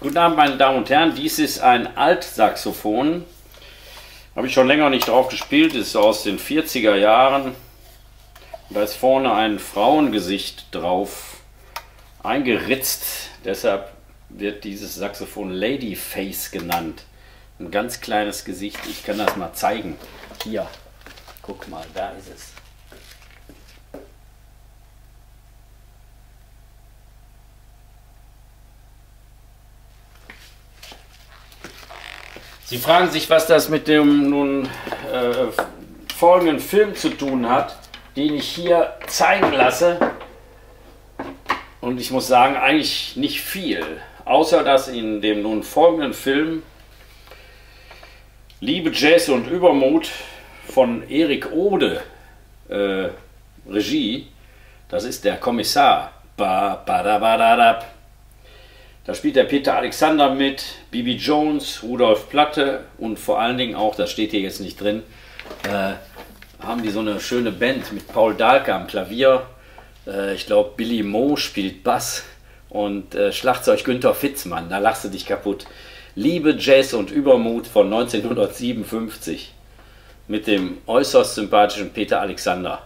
Guten Abend, meine Damen und Herren. Dies ist ein Altsaxophon. Habe ich schon länger nicht drauf gespielt. Ist aus den 40er Jahren. Da ist vorne ein Frauengesicht drauf eingeritzt. Deshalb wird dieses Saxophon Ladyface genannt. Ein ganz kleines Gesicht. Ich kann das mal zeigen. Hier, guck mal, da ist es. Sie fragen sich, was das mit dem nun äh, folgenden Film zu tun hat, den ich hier zeigen lasse. Und ich muss sagen, eigentlich nicht viel, außer dass in dem nun folgenden Film Liebe, Jazz und Übermut von Erik Ode äh, Regie, das ist der Kommissar. Ba, da, da, spielt der Peter Alexander mit, Bibi Jones, Rudolf Platte und vor allen Dingen auch, das steht hier jetzt nicht drin, äh, haben die so eine schöne Band mit Paul Dahlke am Klavier. Äh, ich glaube, Billy Mo spielt Bass und äh, Schlagzeug Günther Fitzmann, da lachst du dich kaputt. Liebe, Jazz und Übermut von 1957 mit dem äußerst sympathischen Peter Alexander.